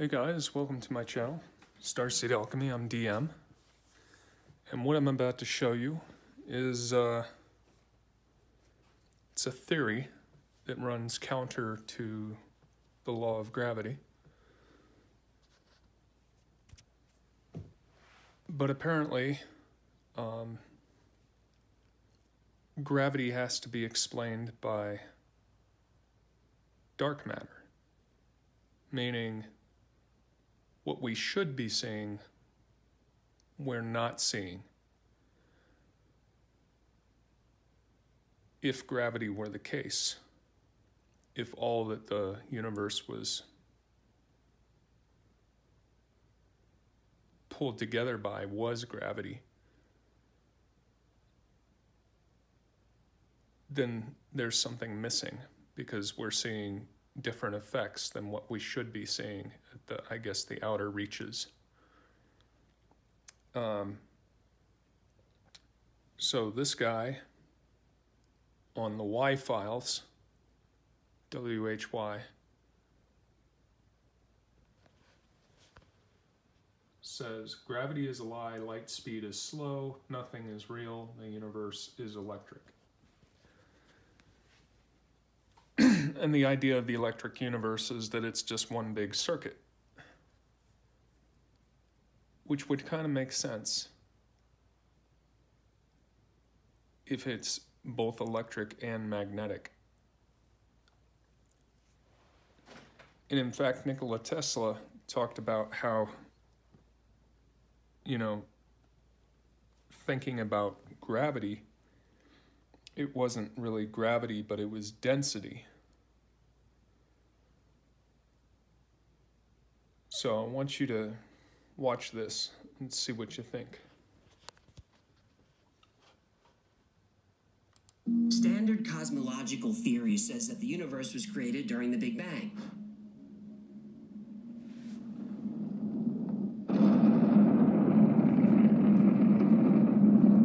Hey guys, welcome to my channel, Star Starseed Alchemy. I'm DM. And what I'm about to show you is uh, it's a theory that runs counter to the law of gravity. But apparently, um, gravity has to be explained by dark matter, meaning what we should be seeing, we're not seeing. If gravity were the case, if all that the universe was pulled together by was gravity, then there's something missing because we're seeing different effects than what we should be seeing the, I guess, the outer reaches. Um, so this guy on the Why Files, WHY, says gravity is a lie, light speed is slow, nothing is real, the universe is electric. and the idea of the electric universe is that it's just one big circuit, which would kind of make sense if it's both electric and magnetic. And in fact, Nikola Tesla talked about how, you know, thinking about gravity, it wasn't really gravity, but it was density. So I want you to watch this and see what you think. Standard cosmological theory says that the universe was created during the Big Bang.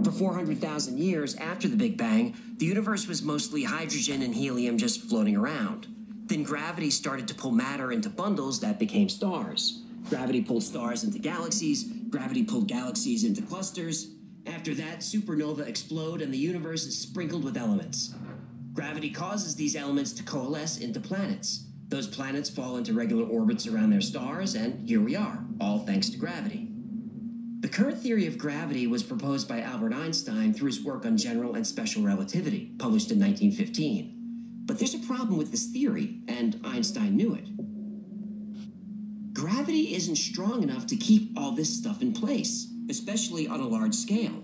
For 400,000 years after the Big Bang, the universe was mostly hydrogen and helium just floating around. Then gravity started to pull matter into bundles that became stars. Gravity pulled stars into galaxies, gravity pulled galaxies into clusters. After that, supernova explode and the universe is sprinkled with elements. Gravity causes these elements to coalesce into planets. Those planets fall into regular orbits around their stars, and here we are, all thanks to gravity. The current theory of gravity was proposed by Albert Einstein through his work on general and special relativity, published in 1915. But there's a problem with this theory, and Einstein knew it. Gravity isn't strong enough to keep all this stuff in place, especially on a large scale.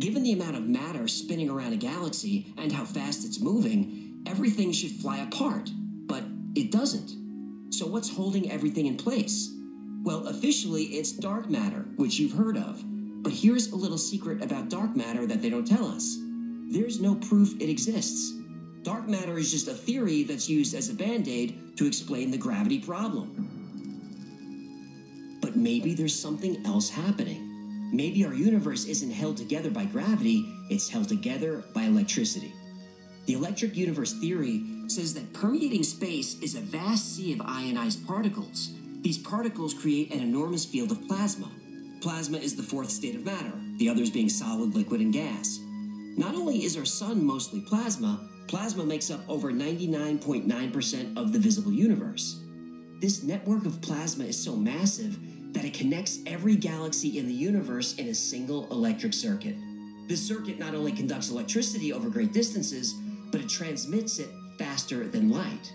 Given the amount of matter spinning around a galaxy and how fast it's moving, everything should fly apart, but it doesn't. So what's holding everything in place? Well, officially, it's dark matter, which you've heard of. But here's a little secret about dark matter that they don't tell us. There's no proof it exists. Dark matter is just a theory that's used as a band aid to explain the gravity problem. But maybe there's something else happening. Maybe our universe isn't held together by gravity, it's held together by electricity. The electric universe theory says that permeating space is a vast sea of ionized particles. These particles create an enormous field of plasma. Plasma is the fourth state of matter, the others being solid, liquid, and gas. Not only is our sun mostly plasma, Plasma makes up over 99.9% of the visible universe. This network of plasma is so massive that it connects every galaxy in the universe in a single electric circuit. This circuit not only conducts electricity over great distances, but it transmits it faster than light.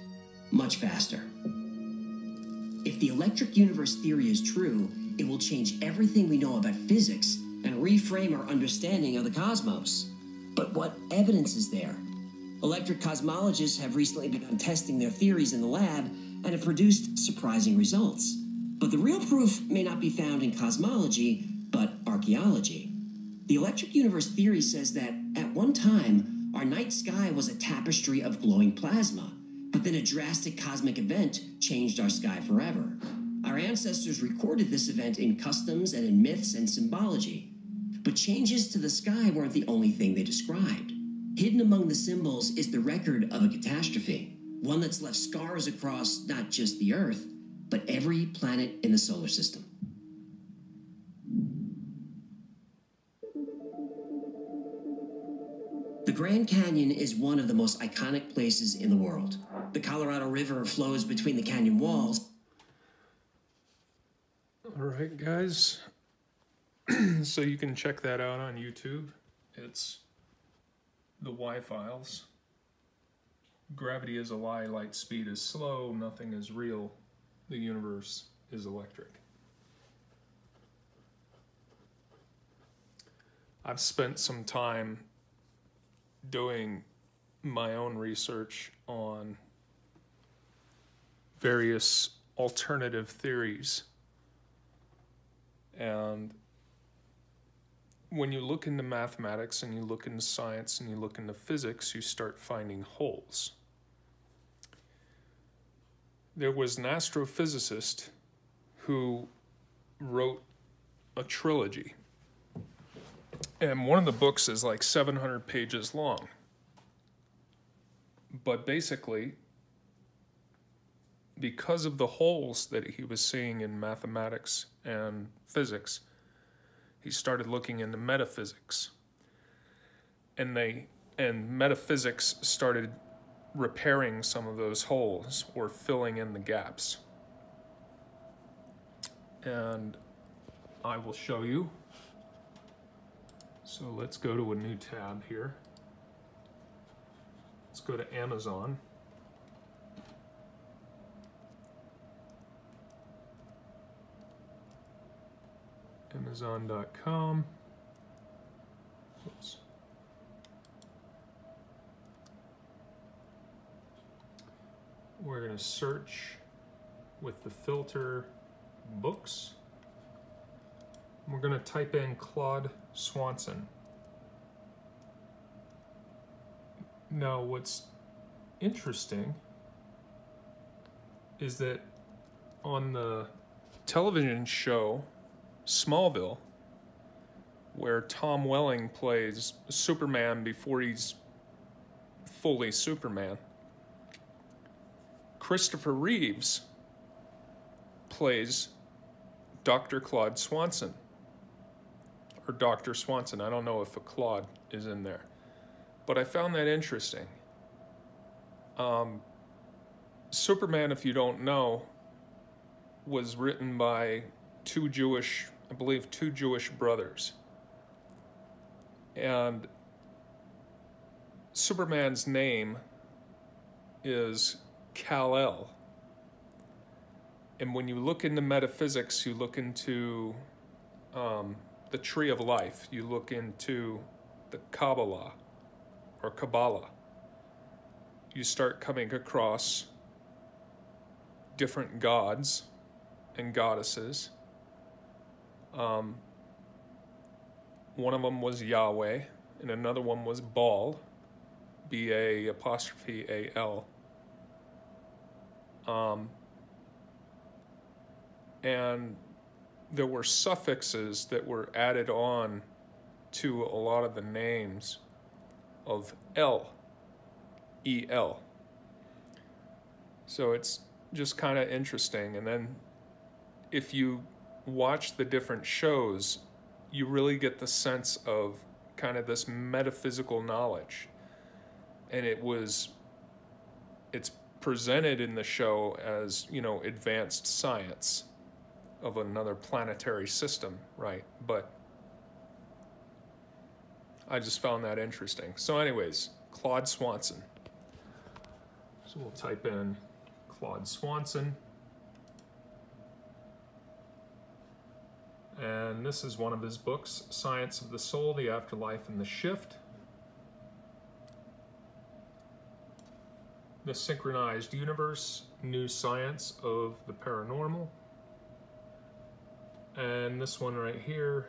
Much faster. If the electric universe theory is true, it will change everything we know about physics and reframe our understanding of the cosmos. But what evidence is there? Electric cosmologists have recently begun testing their theories in the lab and have produced surprising results. But the real proof may not be found in cosmology, but archaeology. The electric universe theory says that at one time, our night sky was a tapestry of glowing plasma, but then a drastic cosmic event changed our sky forever. Our ancestors recorded this event in customs and in myths and symbology. But changes to the sky weren't the only thing they described. Hidden among the symbols is the record of a catastrophe, one that's left scars across not just the Earth, but every planet in the solar system. The Grand Canyon is one of the most iconic places in the world. The Colorado River flows between the canyon walls. All right, guys. so you can check that out on YouTube. It's the Why Files. Gravity is a lie, light speed is slow, nothing is real, the universe is electric. I've spent some time doing my own research on various alternative theories. And when you look into mathematics and you look into science and you look into physics, you start finding holes. There was an astrophysicist who wrote a trilogy. And one of the books is like 700 pages long. But basically, because of the holes that he was seeing in mathematics and physics, he started looking into metaphysics. And they and metaphysics started repairing some of those holes or filling in the gaps. And I will show you. So let's go to a new tab here. Let's go to Amazon. Amazon.com. Oops. We're going to search with the filter books. We're going to type in Claude Swanson. Now, what's interesting is that on the television show Smallville, where Tom Welling plays Superman before he's fully Superman, Christopher Reeves plays Dr. Claude Swanson. Or Dr. Swanson. I don't know if a Claude is in there. But I found that interesting. Um, Superman, if you don't know, was written by two Jewish, I believe, two Jewish brothers. And Superman's name is Kal-El. And when you look into metaphysics, you look into um, the tree of life, you look into the Kabbalah or Kabbalah, you start coming across different gods and goddesses. Um, one of them was Yahweh, and another one was Baal, B A apostrophe A L. Um, and there were suffixes that were added on to a lot of the names of L, E L. So it's just kind of interesting. And then if you watch the different shows, you really get the sense of kind of this metaphysical knowledge. And it was, it's presented in the show as, you know, advanced science of another planetary system, right? But I just found that interesting. So, anyways, Claude Swanson. So we'll type in Claude Swanson. And this is one of his books, Science of the Soul, the Afterlife, and the Shift. The Synchronized Universe, New Science of the Paranormal. And this one right here,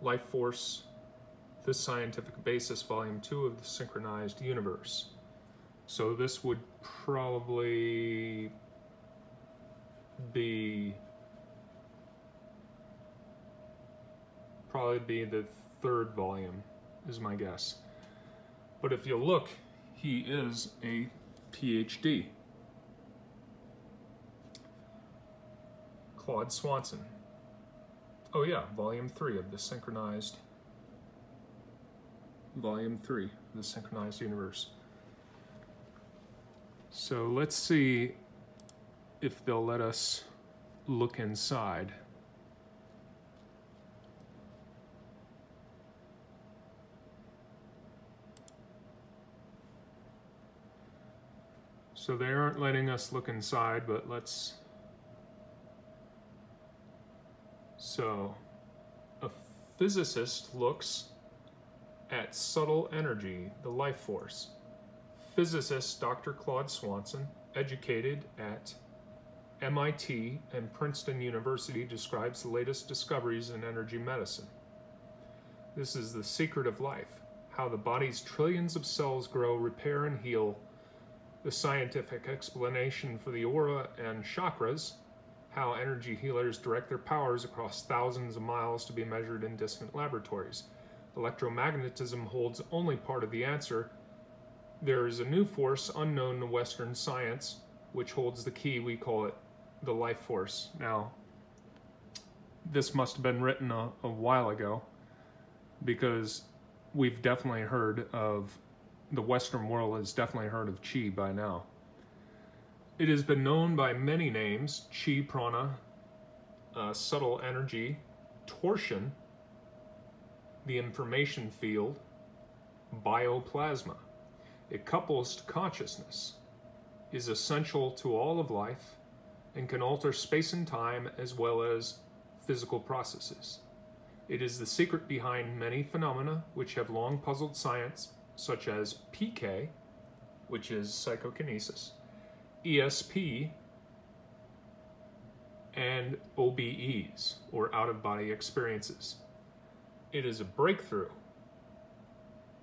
Life Force, The Scientific Basis, Volume 2 of the Synchronized Universe. So this would probably be probably be the third volume is my guess. But if you look, he is a PhD. Claude Swanson. Oh yeah, volume three of the synchronized. Volume three, of the synchronized universe. So let's see if they'll let us look inside. So they aren't letting us look inside, but let's... So, a physicist looks at subtle energy, the life force. Physicist Dr. Claude Swanson, educated at MIT and Princeton University, describes the latest discoveries in energy medicine. This is the secret of life, how the body's trillions of cells grow, repair, and heal the scientific explanation for the aura and chakras, how energy healers direct their powers across thousands of miles to be measured in distant laboratories. Electromagnetism holds only part of the answer. There is a new force unknown to Western science, which holds the key. We call it the life force. Now, this must have been written a, a while ago because we've definitely heard of the Western world has definitely heard of Chi by now. It has been known by many names Chi Prana, uh, subtle energy, torsion, the information field, bioplasma. It couples to consciousness, is essential to all of life, and can alter space and time as well as physical processes. It is the secret behind many phenomena which have long puzzled science such as PK, which is psychokinesis, ESP, and OBEs, or out of body experiences. It is a breakthrough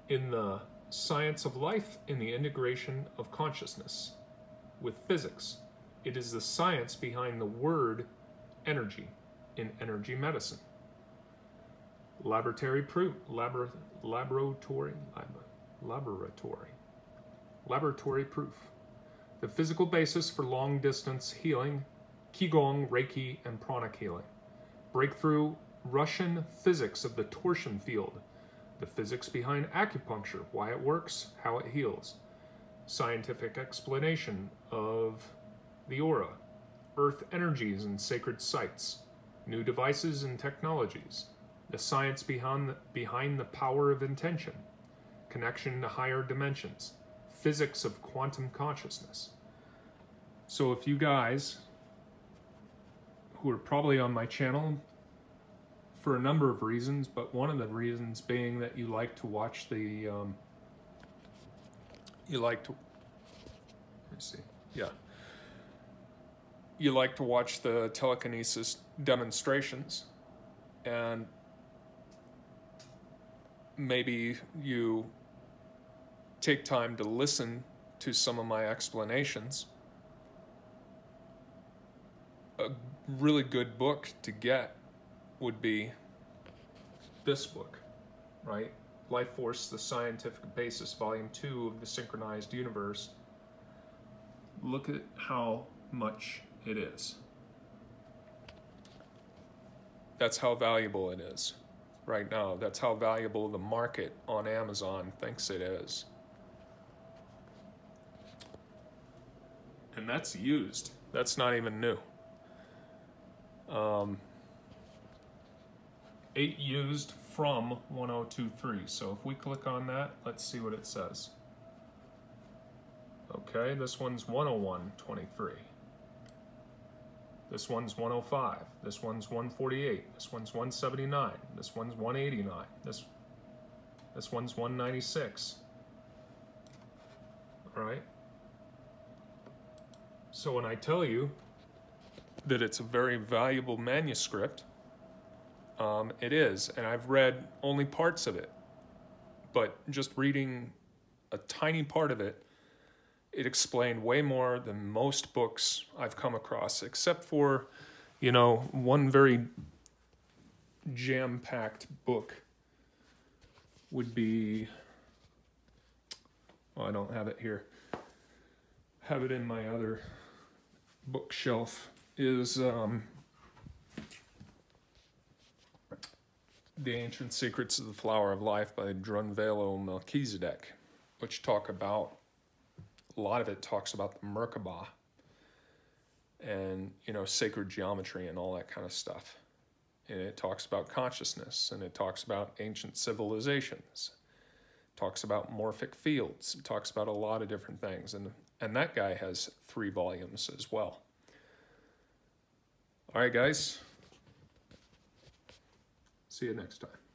in the science of life in the integration of consciousness with physics. It is the science behind the word energy in energy medicine. Laboratory proof, labor, laboratory, lab, laboratory. Laboratory proof. The physical basis for long distance healing, Qigong, Reiki, and pranic healing. Breakthrough Russian physics of the torsion field. The physics behind acupuncture, why it works, how it heals. Scientific explanation of the aura. Earth energies and sacred sites. New devices and technologies. The science behind the, behind the power of intention connection to higher dimensions, physics of quantum consciousness. So if you guys who are probably on my channel for a number of reasons, but one of the reasons being that you like to watch the, um, you like to, let me see, yeah. You like to watch the telekinesis demonstrations and maybe you take time to listen to some of my explanations. A really good book to get would be this book, right? Life Force, The Scientific Basis, Volume 2 of the Synchronized Universe. Look at how much it is. That's how valuable it is right now. That's how valuable the market on Amazon thinks it is. and that's used. That's not even new. Um, 8 used from 1023. So if we click on that, let's see what it says. Okay, this one's 101.23. This one's 105. This one's 148. This one's 179. This one's 189. This this one's 196. All right. So when I tell you that it's a very valuable manuscript, um, it is, and I've read only parts of it. But just reading a tiny part of it, it explained way more than most books I've come across, except for, you know, one very jam packed book would be. Well, I don't have it here. Have it in my other bookshelf. Is um, The Ancient Secrets of the Flower of Life by Drunvalo Melchizedek, which talk about a lot of it talks about the Merkabah and, you know, sacred geometry and all that kind of stuff. And it talks about consciousness and it talks about ancient civilizations. It talks about morphic fields. It talks about a lot of different things. And, and that guy has three volumes as well. All right, guys. See you next time.